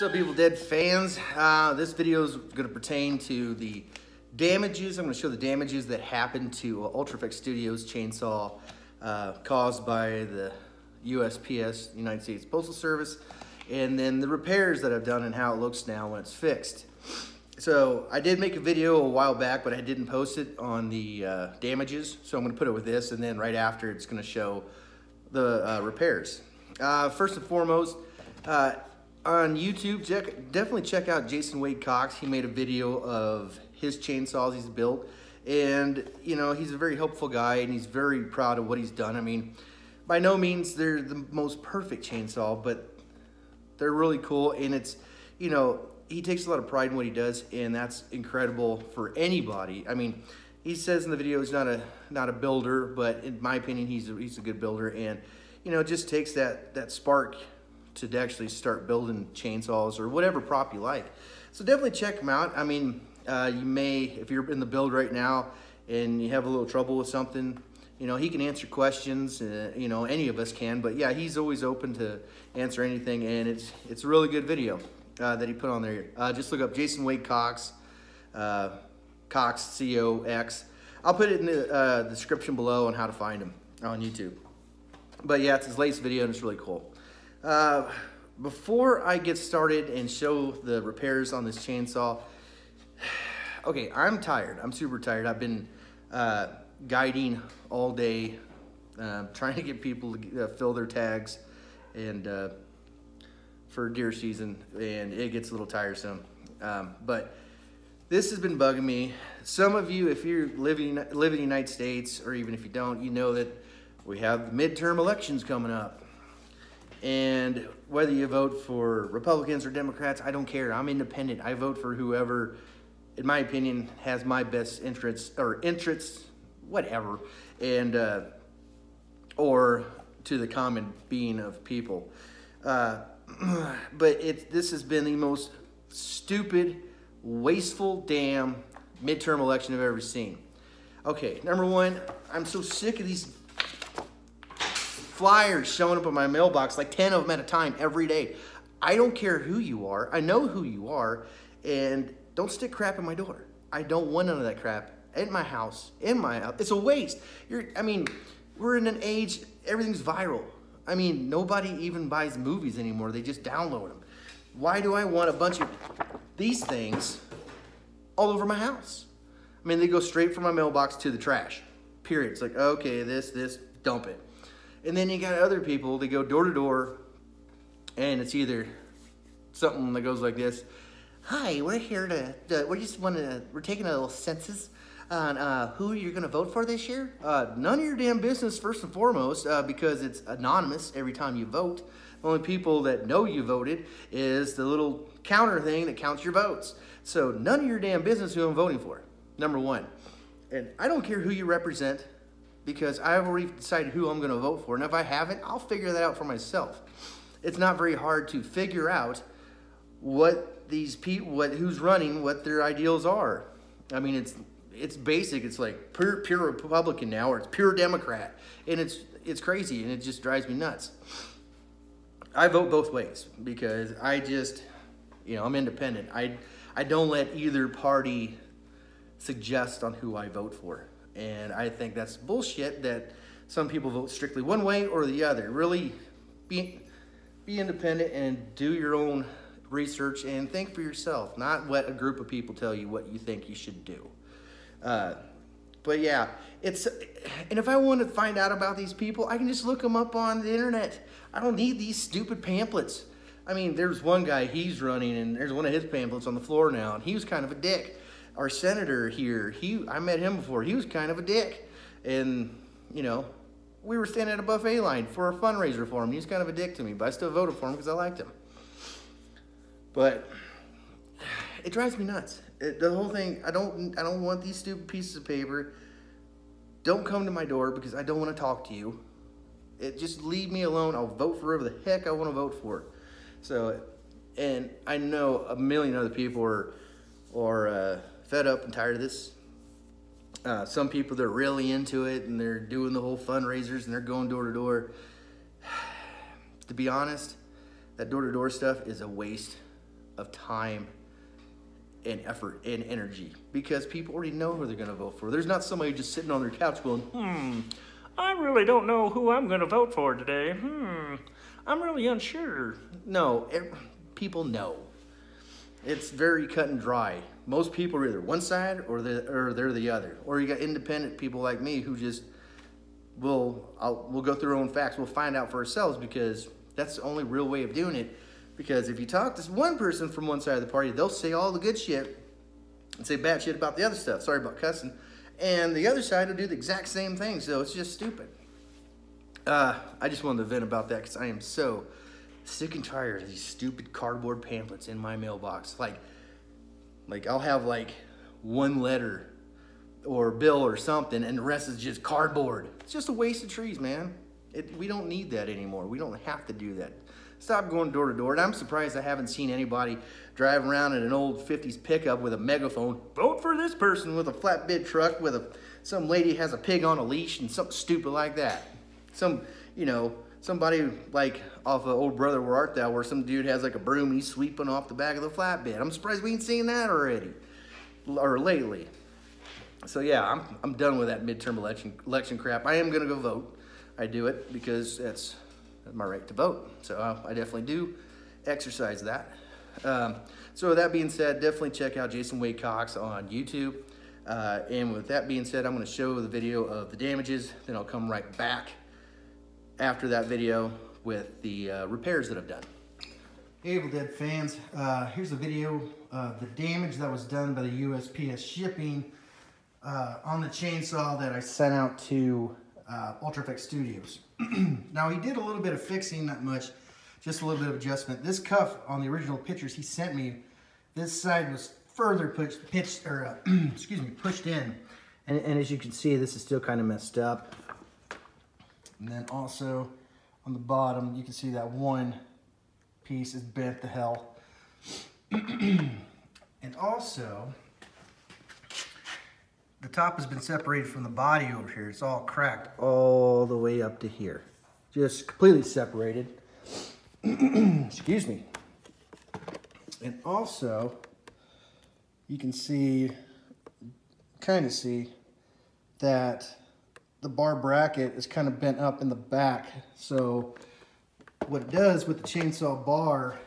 What's up, Evil Dead fans? Uh, this video is going to pertain to the damages. I'm going to show the damages that happened to uh, Studios chainsaw uh, caused by the USPS, United States Postal Service, and then the repairs that I've done and how it looks now when it's fixed. So I did make a video a while back, but I didn't post it on the uh, damages. So I'm going to put it with this, and then right after it's going to show the uh, repairs. Uh, first and foremost, uh, on YouTube, check, definitely check out Jason Wade Cox. He made a video of his chainsaws he's built. And, you know, he's a very helpful guy and he's very proud of what he's done. I mean, by no means they're the most perfect chainsaw, but they're really cool. And it's, you know, he takes a lot of pride in what he does and that's incredible for anybody. I mean, he says in the video he's not a not a builder, but in my opinion, he's a, he's a good builder. And, you know, just takes that, that spark to actually start building chainsaws or whatever prop you like. So definitely check him out. I mean, uh, you may, if you're in the build right now and you have a little trouble with something, you know, he can answer questions, uh, you know, any of us can, but yeah, he's always open to answer anything and it's, it's a really good video uh, that he put on there. Uh, just look up Jason Wade Cox, uh, Cox, C-O-X. I'll put it in the uh, description below on how to find him on YouTube. But yeah, it's his latest video and it's really cool. Uh, before I get started and show the repairs on this chainsaw, okay, I'm tired. I'm super tired. I've been uh, guiding all day, uh, trying to get people to uh, fill their tags and uh, for deer season, and it gets a little tiresome. Um, but this has been bugging me. Some of you, if you're living, live in the United States, or even if you don't, you know that we have midterm elections coming up. And whether you vote for Republicans or Democrats, I don't care. I'm independent. I vote for whoever, in my opinion, has my best interests or interests, whatever, and uh, or to the common being of people. Uh, but it this has been the most stupid, wasteful, damn midterm election I've ever seen. Okay, number one, I'm so sick of these flyers showing up in my mailbox, like 10 of them at a time every day. I don't care who you are. I know who you are. And don't stick crap in my door. I don't want none of that crap in my house, in my house. It's a waste. You're, I mean, we're in an age, everything's viral. I mean, nobody even buys movies anymore. They just download them. Why do I want a bunch of these things all over my house? I mean, they go straight from my mailbox to the trash. Period. It's like, okay, this, this, dump it. And then you got other people that go door to door and it's either something that goes like this. Hi, we're here to, to we just want to, we're taking a little census on uh, who you're going to vote for this year. Uh, none of your damn business, first and foremost, uh, because it's anonymous every time you vote. The only people that know you voted is the little counter thing that counts your votes. So none of your damn business who I'm voting for, number one. And I don't care who you represent because I've already decided who I'm going to vote for. And if I haven't, I'll figure that out for myself. It's not very hard to figure out what these people, what who's running, what their ideals are. I mean, it's it's basic. It's like pure pure Republican now, or it's pure Democrat, and it's it's crazy, and it just drives me nuts. I vote both ways because I just, you know, I'm independent. I I don't let either party suggest on who I vote for. And I think that's bullshit that some people vote strictly one way or the other. Really be, be independent and do your own research and think for yourself, not what a group of people tell you what you think you should do. Uh, but yeah, it's, and if I want to find out about these people, I can just look them up on the internet. I don't need these stupid pamphlets. I mean, there's one guy, he's running, and there's one of his pamphlets on the floor now, and he was kind of a dick our senator here, he I met him before. He was kind of a dick. And, you know, we were standing at a buffet line for a fundraiser for him. He was kind of a dick to me, but I still voted for him because I liked him. But it drives me nuts. It, the whole thing, I don't I don't want these stupid pieces of paper. Don't come to my door because I don't want to talk to you. It just leave me alone. I'll vote for whoever the heck I want to vote for. So, and I know a million other people are, are uh, fed up and tired of this. Uh, some people, they're really into it and they're doing the whole fundraisers and they're going door to door. to be honest, that door to door stuff is a waste of time and effort and energy because people already know who they're going to vote for. There's not somebody just sitting on their couch going, hmm, I really don't know who I'm going to vote for today. Hmm, I'm really unsure. No, it, people know. It's very cut and dry. Most people are either one side or, or they're the other. Or you got independent people like me who just will I'll, we'll go through our own facts. We'll find out for ourselves because that's the only real way of doing it. Because if you talk to one person from one side of the party, they'll say all the good shit and say bad shit about the other stuff. Sorry about cussing. And the other side will do the exact same thing. So it's just stupid. Uh, I just wanted to vent about that because I am so sick and tired of these stupid cardboard pamphlets in my mailbox. Like, like I'll have like one letter or bill or something, and the rest is just cardboard. It's just a waste of trees, man. It, we don't need that anymore. We don't have to do that. Stop going door to door. And I'm surprised I haven't seen anybody drive around in an old 50s pickup with a megaphone. Vote for this person with a flatbed truck with a some lady has a pig on a leash and something stupid like that. Some, you know, somebody like off of Old Brother Where Art Thou where some dude has like a broom he's sweeping off the back of the flatbed. I'm surprised we ain't seen that already or lately. So yeah, I'm, I'm done with that midterm election election crap. I am gonna go vote. I do it because that's my right to vote. So uh, I definitely do exercise that. Um, so with that being said, definitely check out Jason Wade Cox on YouTube. Uh, and with that being said, I'm going to show the video of the damages. Then I'll come right back after that video with the uh, repairs that I've done. Hey, Evil Dead fans, uh, here's a video of the damage that was done by the USPS shipping uh, on the chainsaw that I sent out to uh, UltraFX Studios. now he did a little bit of fixing, not much, just a little bit of adjustment. This cuff on the original pictures he sent me, this side was further pushed, pitched, or uh, excuse me, pushed in. And, and as you can see, this is still kind of messed up. And then also on the bottom, you can see that one piece is bent to hell. and also, the top has been separated from the body over here. It's all cracked all the way up to here. Just completely separated. Excuse me. And also, you can see, kind of see, that the bar bracket is kind of bent up in the back. So what it does with the chainsaw bar,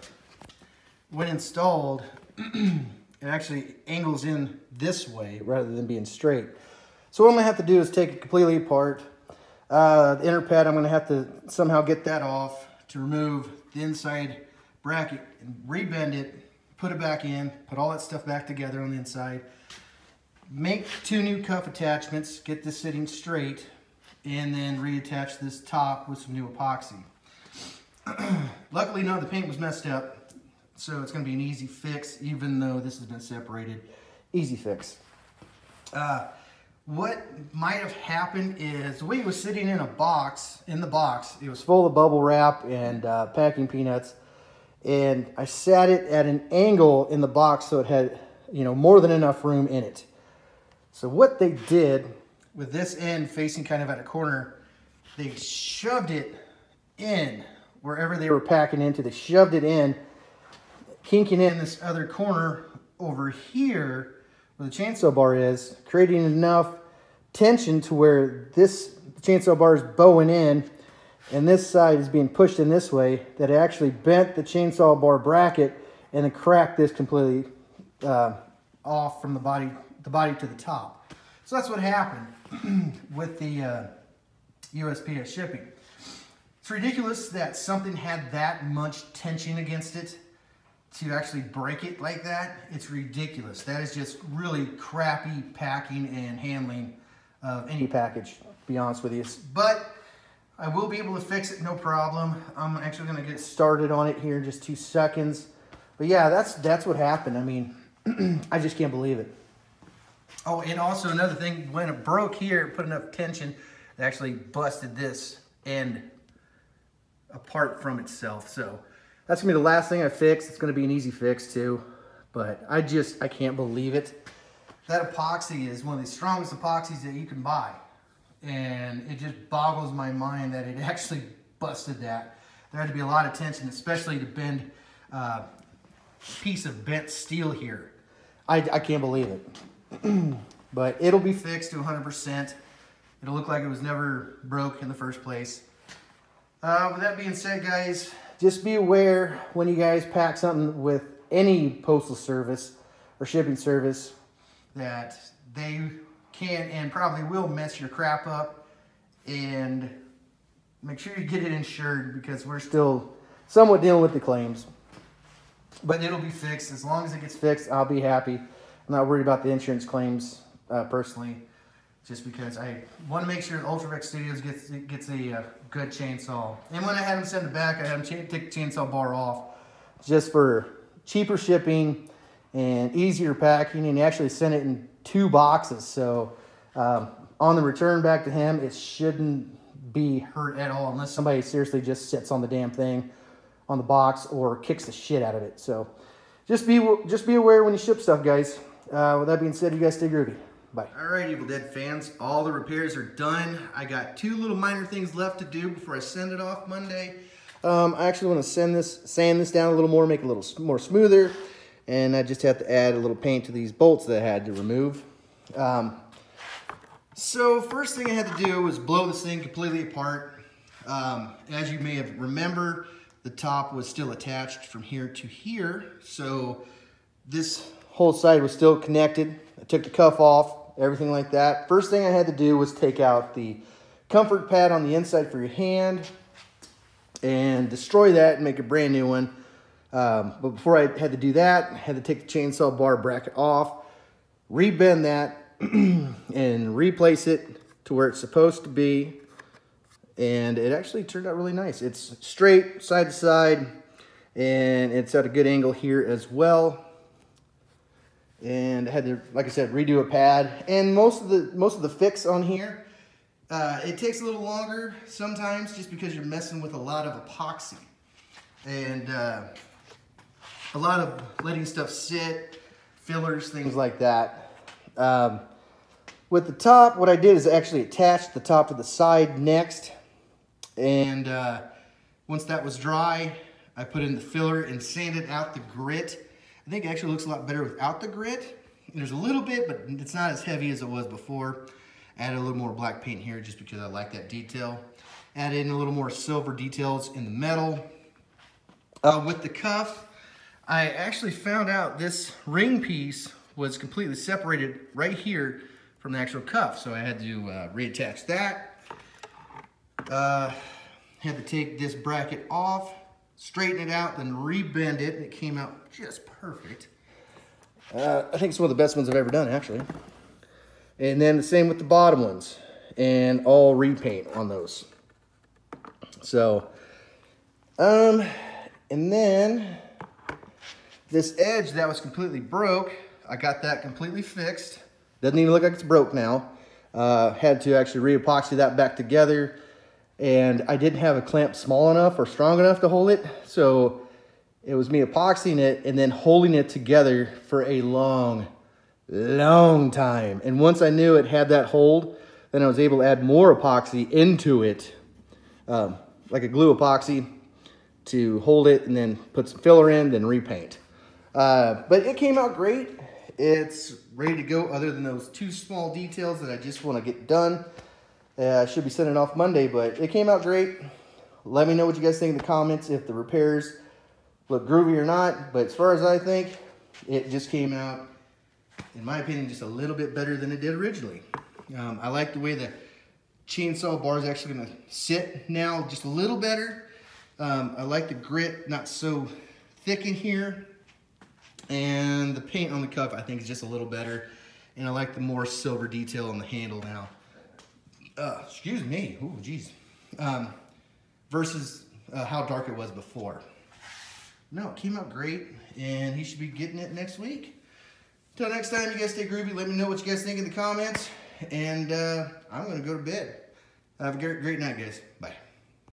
when installed, it actually angles in this way rather than being straight. So what I'm gonna have to do is take it completely apart. Uh, the inner pad, I'm gonna have to somehow get that off to remove the inside bracket and rebend it, put it back in, put all that stuff back together on the inside, make two new cuff attachments, get this sitting straight, and then reattach this top with some new epoxy. Luckily, none of the paint was messed up, so it's going to be an easy fix, even though this has been separated. Easy fix. Uh, what might have happened is it was sitting in a box, in the box, it was full of bubble wrap and uh, packing peanuts. And I sat it at an angle in the box so it had, you know, more than enough room in it. So what they did with this end facing kind of at a corner, they shoved it in wherever they were packing into. They shoved it in kinking in this other corner over here where the chainsaw bar is, creating enough tension to where this chainsaw bar is bowing in and this side is being pushed in this way that it actually bent the chainsaw bar bracket and then cracked this completely uh, off from the body, the body to the top. So that's what happened with the uh, USPS shipping. It's ridiculous that something had that much tension against it to actually break it like that, it's ridiculous. That is just really crappy packing and handling of any package, to be honest with you. But I will be able to fix it, no problem. I'm actually gonna get started on it here in just two seconds. But yeah, that's that's what happened. I mean, I just can't believe it. Oh, and also another thing, when it broke here, it put enough tension, it actually busted this end apart from itself. So that's gonna be the last thing I fix. It's gonna be an easy fix too. But I just, I can't believe it. That epoxy is one of the strongest epoxies that you can buy. And it just boggles my mind that it actually busted that. There had to be a lot of tension, especially to bend uh, piece of bent steel here. I, I can't believe it. but it'll be fixed to 100%. It'll look like it was never broke in the first place. Uh, with that being said, guys, just be aware when you guys pack something with any postal service or shipping service that they can and probably will mess your crap up and make sure you get it insured because we're still somewhat dealing with the claims. But it'll be fixed. As long as it gets fixed, I'll be happy. I'm not worried about the insurance claims uh, personally, just because I want to make sure UltraFX Studios gets gets a uh, good chainsaw. And when I had them send it back, I had them take the chainsaw bar off, just for cheaper shipping and easier packing. And he actually sent it in two boxes, so um, on the return back to him, it shouldn't be hurt at all unless somebody seriously just sits on the damn thing on the box or kicks the shit out of it. So just be just be aware when you ship stuff, guys. Uh, with that being said, you guys stay groovy. Bye. All right, Evil Dead fans, all the repairs are done. I got two little minor things left to do before I send it off Monday. Um, I actually want to send this, sand this down a little more, make it a little more smoother. And I just have to add a little paint to these bolts that I had to remove. Um, so first thing I had to do was blow this thing completely apart. Um, as you may have remember, the top was still attached from here to here. So this whole side was still connected. I took the cuff off, everything like that. First thing I had to do was take out the comfort pad on the inside for your hand and destroy that and make a brand new one. Um, but before I had to do that, I had to take the chainsaw bar bracket off, rebend that, and replace it to where it's supposed to be. And it actually turned out really nice. It's straight side to side, and it's at a good angle here as well and I had to, like I said, redo a pad. And most of the most of the fix on here, uh, it takes a little longer sometimes just because you're messing with a lot of epoxy and uh, a lot of letting stuff sit, fillers, things like that. Um, with the top, what I did is actually attached the top to the side next, and uh, once that was dry, I put in the filler and sanded out the grit I think it actually looks a lot better without the grit. There's a little bit, but it's not as heavy as it was before. Added a little more black paint here just because I like that detail. Added in a little more silver details in the metal. Uh, with the cuff, I actually found out this ring piece was completely separated right here from the actual cuff. So I had to uh, reattach that. Uh, had to take this bracket off straighten it out, then rebend it, and it came out just perfect. Uh, I think it's one of the best ones I've ever done, actually. And then the same with the bottom ones, and all repaint on those. So, um, and then this edge that was completely broke, I got that completely fixed. Doesn't even look like it's broke now. Uh, had to actually re-epoxy that back together and I didn't have a clamp small enough or strong enough to hold it. So it was me epoxying it and then holding it together for a long, long time. And once I knew it had that hold, then I was able to add more epoxy into it, um, like a glue epoxy to hold it and then put some filler in, then repaint. Uh, but it came out great. It's ready to go other than those two small details that I just want to get done. Uh, I should be sending off Monday, but it came out great. Let me know what you guys think in the comments if the repairs look groovy or not. But as far as I think, it just came out, in my opinion, just a little bit better than it did originally. Um, I like the way the chainsaw bar is actually going to sit now just a little better. Um, I like the grit, not so thick in here. And the paint on the cuff, I think, is just a little better. And I like the more silver detail on the handle now uh, excuse me, ooh, geez, um, versus uh, how dark it was before. No, it came out great, and he should be getting it next week. Till next time, you guys stay groovy. Let me know what you guys think in the comments, and uh, I'm going to go to bed. Have a great, great night, guys. Bye.